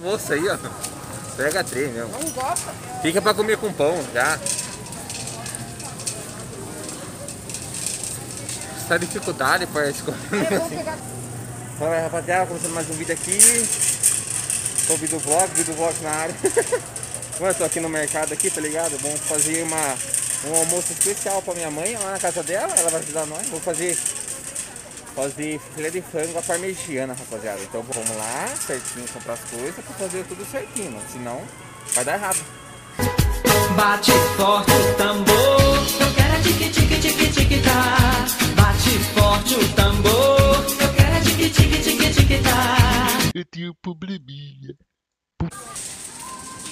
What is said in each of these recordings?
Moça aí, ó. Pega três mesmo. Não gosta? Fica pra comer com pão já. Essa dificuldade para escolher. Fala rapaziada, começando mais um vídeo aqui. Sou vídeo vlog, vídeo vlog na área. Mano, eu tô aqui no mercado aqui, tá ligado? Vamos fazer uma, um almoço especial pra minha mãe lá na casa dela, ela vai ajudar nós. Vou fazer fazer filé de frango à parmegiana, rapaziada. Então vamos lá, certinho, comprar as coisas pra fazer tudo certinho, mano. Senão vai dar errado. Bate forte o tambor, eu quero é tique tique tique tique tá. Bate forte o tambor, eu quero é tique tique tique tique tá. Eu tenho probleminha.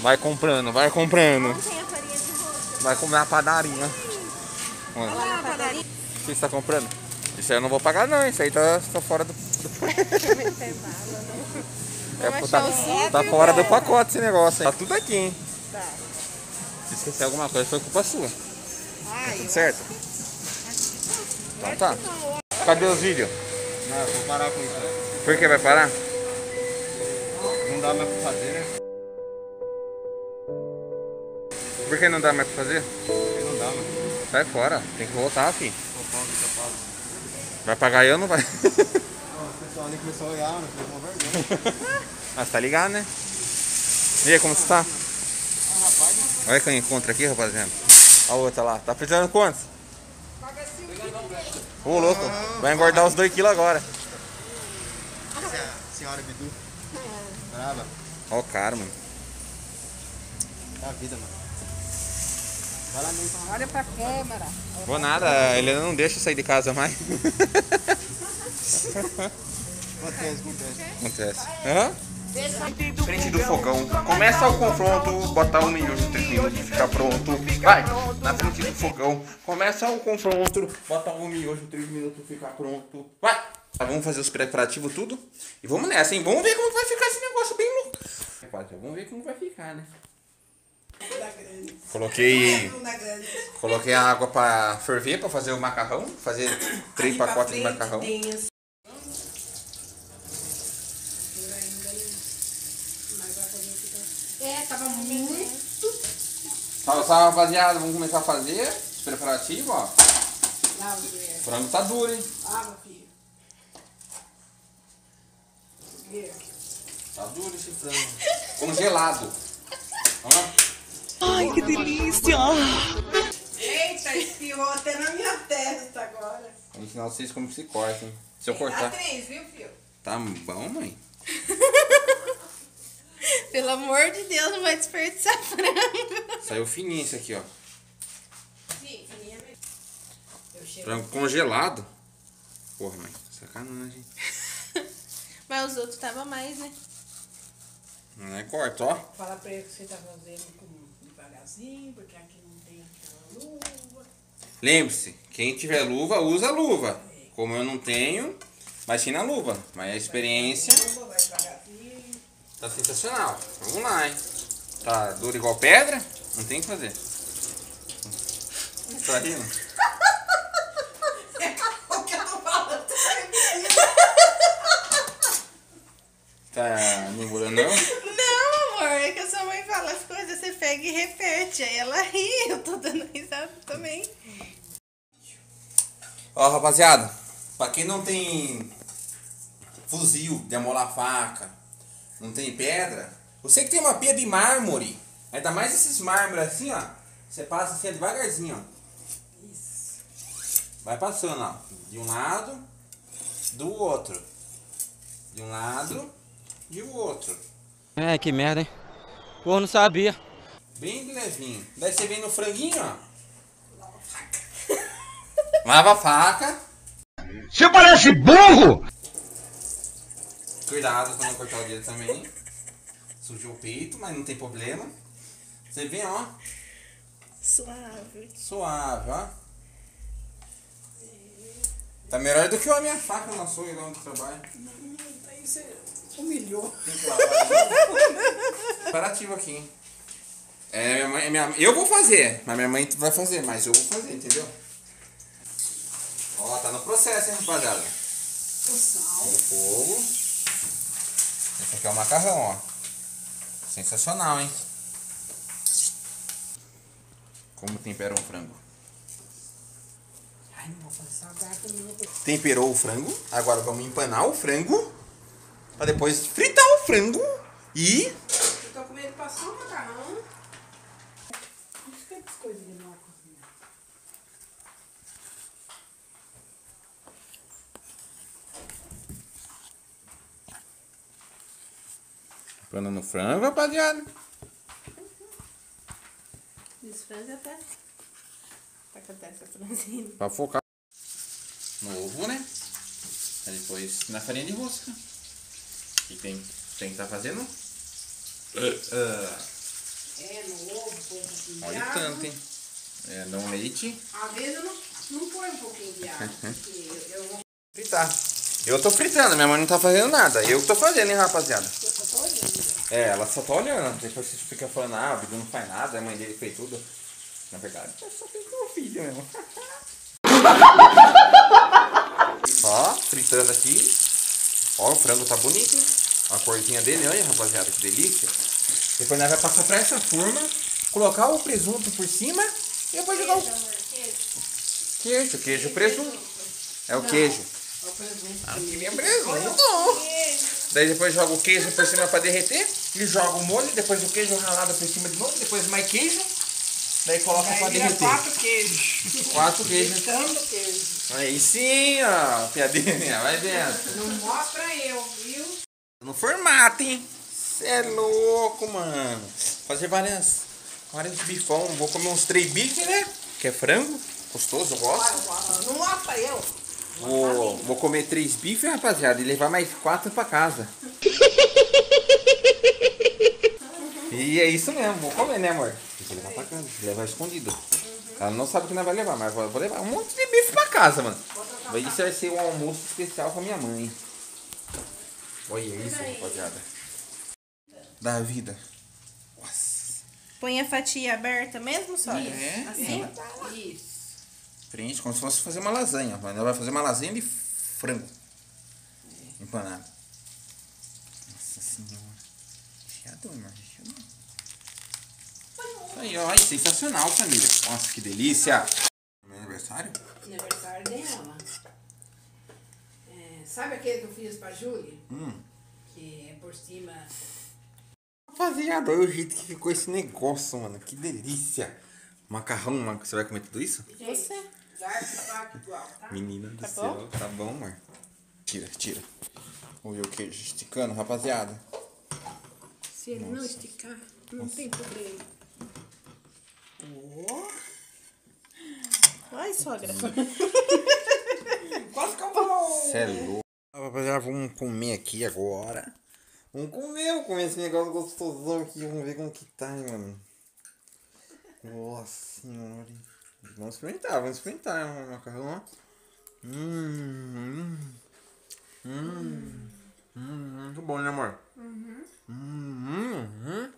Vai comprando, vai comprando. Vai comer a padaria. Mano, Lá na padaria. o que você tá comprando? Isso aí eu não vou pagar não, isso aí tá, tá fora do. É, Vamos tá, tá fora do cara. pacote esse negócio aí. Tá tudo aqui, hein? Tá. Se esquecer alguma coisa, foi culpa sua. Ai, Tudo certo? Então tá. Cadê os vídeos? Não, eu vou parar com isso. né? Por que vai parar? Não dá mais pra fazer, né? Por que não dá mais pra fazer? Porque não dá mais. Sai fora, tem que voltar, filho. Tô falando que eu falo. Vai pagar eu ou não vai? Ó, O pessoal ali começou a olhar, né? Ficou com vergonha. Mas tá ligado, né? E aí, como você tá? Olha quem encontra aqui, rapaziada. A outra lá. Tá precisando quantos? Ô, louco. Vai engordar os 2kg agora. Essa é a senhora Bidu. Brava. Ó o cara, mano. É a vida, mano. Olha pra câmera. Vou nada, ele não deixa eu sair de casa mais. Acontece, acontece. Acontece. Aham. Frente do fogão. Começa o confronto, botar um miojo 3 minutos e ficar pronto. Vai! Na frente do fogão. Começa o confronto, botar um miojo 3 minutos e ficar pronto. Vai! Tá, vamos fazer os preparativos tudo. E vamos nessa, hein? Vamos ver como vai ficar esse negócio bem louco. Vamos ver como vai ficar, né? Coloquei. Coloquei a água pra ferver pra fazer o macarrão. Fazer três pacotes de macarrão. É, tava muito. Salve, salve, rapaziada. Vamos começar a fazer os preparativos, ó. O frango tá duro, hein? Tá duro esse frango. Congelado. Ó. Ai, que delícia! Eita, espirrou até na minha testa agora. Vou ensinar vocês como se corta, hein? Se eu Dá cortar. três, viu, filho? Tá bom, mãe? Pelo amor de Deus, não vai desperdiçar frango. Saiu fininho esse aqui, ó. Sim, fininha mesmo. Eu chego. Frango congelado. Porra, mãe. Sacanagem. Mas os outros tava mais, né? Não é corta, ó. Fala pra ele que você tá fazendo com devagarzinho, porque aqui não tem aquela luva. Lembre-se, quem tiver luva, usa luva. Como eu não tenho, vai sim na luva. Mas a experiência Luva, vai devagarzinho. tá sensacional. Vamos lá, hein? Tá duro igual pedra? Não tem o que fazer. Tá rindo? Tá não? Não, amor, é que a sua mãe fala as coisas, você pega e repete. Aí ela ri, eu tô dando risada também. Ó, rapaziada, pra quem não tem fuzil de amolar faca, não tem pedra, você que tem uma pia de mármore, ainda mais esses mármores assim, ó, você passa assim devagarzinho, ó. Vai passando, ó, de um lado, do outro. De um lado e o outro. É, que merda, hein? Pô, não sabia. Bem levinho. Daí você vem no franguinho, ó. Lava a faca. Você parece burro! Cuidado pra não cortar o dedo também. Sujou o peito, mas não tem problema. Você vem, ó, Suave. suave, ó. Tá melhor do que a minha faca na sua lá onde trabalho. Aí você humilhou. Tem que lavar. Parativo aqui, hein? É, minha mãe, minha, eu vou fazer, mas minha mãe vai fazer, mas eu vou fazer, entendeu? Ó, tá no processo, hein, rapaziada? O sal. No fogo. Esse aqui é o macarrão, ó. Sensacional, hein? Como tempera um frango? Ai, não vou fazer Temperou o frango. Agora vamos empanar o frango. Pra depois fritar o frango. E De passar um macarrão. Isso que é coisas que não vai cozinhar. Empanando o frango, rapaziada. Desfranze até. Tá com essa franzina. Pra focar no ovo, né? Aí depois na farinha de rosca. E tem, tem que estar fazendo. É, no ovo, põe um pouquinho de olha água. tanto, hein? É, dá um leite. Às vezes eu não, não põe um pouquinho de água, porque eu, eu vou Fritar. Eu tô fritando, minha mãe não tá fazendo nada. Eu que tô fazendo, hein, rapaziada. eu tô olhando. É, ela só tá olhando. Depois você fica falando, ah, o Bidu não faz nada, a mãe dele fez tudo. Na verdade, eu só fiz meu filho mesmo. Ó, fritando aqui. Ó, o frango tá bonito. hein? A corzinha dele, olha, rapaziada, que delícia. Depois nós vamos passar pra essa forma, colocar o presunto por cima e depois jogar o queijo, queijo, presunto. É o queijo. Ah, que minha presunto. Daí depois joga o queijo por cima pra derreter. E joga o molho, depois o queijo ralado por cima de novo, depois mais queijo. Daí coloca pra Aí derreter. quatro queijos. Quatro queijos. Queijo. Aí sim, ó, piadinha, vai dentro. Não mostra eu, viu? No formato, hein? Cê é louco, mano. Fazer várias, vários bifão. Vou comer uns três bifes, né? Que é frango. Gostoso, eu gosto. Não mostra eu. Vou, vou comer três bifes, rapaziada, e levar mais quatro pra casa. e é isso mesmo, vou comer, né, amor? Que levar pra casa, levar escondido. Ela não sabe o que nós vai levar, mas vou levar um monte de bife pra casa, mano. Isso vai ser um almoço especial com a minha mãe. Olha isso, rapaziada. Da vida. Nossa. Põe a fatia aberta mesmo, só? É, Assim? Isso. Frente, como se fosse fazer uma lasanha. Mas ela vai fazer uma lasanha de frango. Empanado. Nossa senhora. Amor. Recheado. Isso aí, ó. Ai, sensacional, família. Nossa, que delícia. Meu aniversário? Aniversário dela. Sabe aquele que eu fiz pra Júlia? Hum. Que é por cima. Rapaziada, olha o jeito que ficou esse negócio, mano. Que delícia. Macarrão, mano. Você vai comer tudo isso? Você? Garfo faca igual, tá? Menina do Tá céu. bom? Tá bom, amor. Tira, tira. Olha o queijo esticando, rapaziada. Se ele não esticar, não tem problema. Ai, sogra. Quase que eu vou. Cê é louco. Rapaziada, vamos comer aqui agora. Vamos comer, vamos comer esse negócio gostosão aqui. Vamos ver como que tá, hein, mano. Nossa senhora. Vamos experimentar, vamos experimentar o macarrão, ó. Hum, hum, hum, hum, muito bom, né, amor? Uhum. Hum, hum,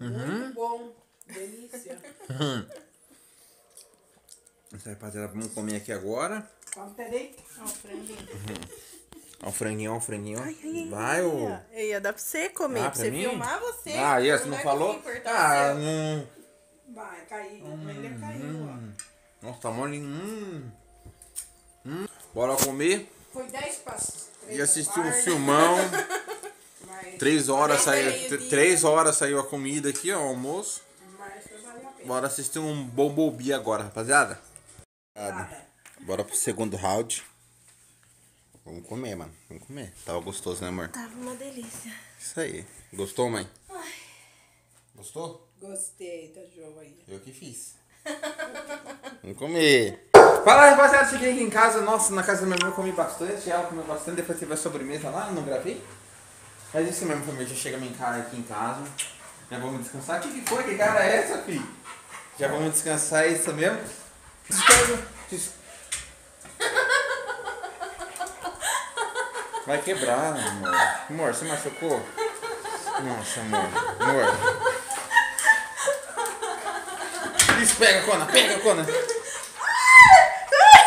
Muito bom. Delícia. Isso aí, rapaziada, vamos comer aqui agora. Peraí. Ó, o franguinho. Ó, o franguinho, ó, o franguinho, ó. Vai, ô. Ei, ia dar pra você comer, Ah, pra pra você mim? filmar você. Ah, e você não falou? Ah, não. Vai, caiu. Ainda caiu, ó. Nossa, tá molinho. Hum. Hum. Bora comer Foi 10 passos. e assistir um filmão. Mas, Três horas saiu. meio-dia. Três horas saiu a comida aqui, ó, o almoço. mas foi valer a pena. Bora assistir um Bobobi agora, rapaziada. Nada. Bora pro segundo round. Vamos comer, mano. Vamos comer. Tava gostoso, né, amor? Tava uma delícia. Isso aí. Gostou, mãe? Gostou? Gostei da Jo aí. Eu que fiz. Vamos comer. Fala, rapaziada. Cheguei aqui em casa. Nossa, na casa da minha irmã eu comi bastante. Ela comeu bastante. Depois teve a sobremesa lá. Não gravei. Mas isso mesmo, família. Já chegamos em casa aqui em casa. Já vamos descansar. O que, que foi? Que cara é essa, filho? Já vamos descansar. É isso mesmo? Descansa. Des- Vai quebrar, amor. Amor, você machucou? Nossa, amor. Amor. Isso, pega, Cona, pega, Cona.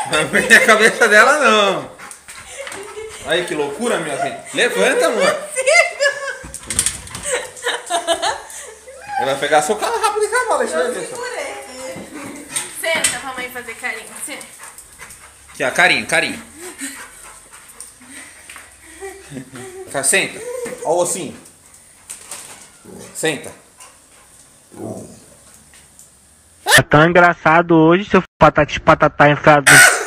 Não vai perder a cabeça dela, não. Aí, que loucura, minha filha. Levanta, amor. Ele vai pegar seu carro rápido e cavalo, deixa eu ver. Senta pra mãe fazer carinho. Senta. Aqui, ó, carinho, carinho. Senta. Ó o ossinho. Senta. Tá tão engraçado hoje, seu patati patatá enfiado no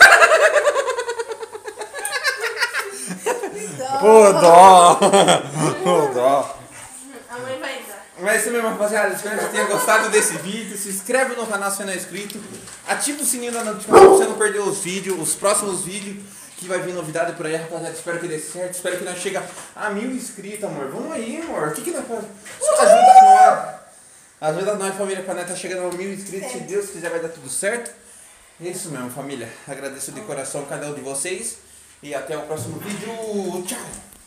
Ô, dó! Ô, dó! A mãe vai dar. Mas é isso mesmo, rapaziada. Espero que tenha gostado desse vídeo. Se inscreve no canal se não é inscrito. Ativa o sininho da notificação pra você não perder os vídeos, os próximos vídeos. Que vai vir novidade por aí, rapaziada. Espero que dê certo. Espero que nós chega a mil inscritos, amor. Vamos aí, amor. O que que nós fazemos? Ajuda nós. Ajuda nós, família, pra nós tá chegando a mil inscritos. Se Deus quiser, vai dar tudo certo. É isso mesmo, família. Agradeço de coração cada um de vocês. E até o próximo vídeo. Tchau!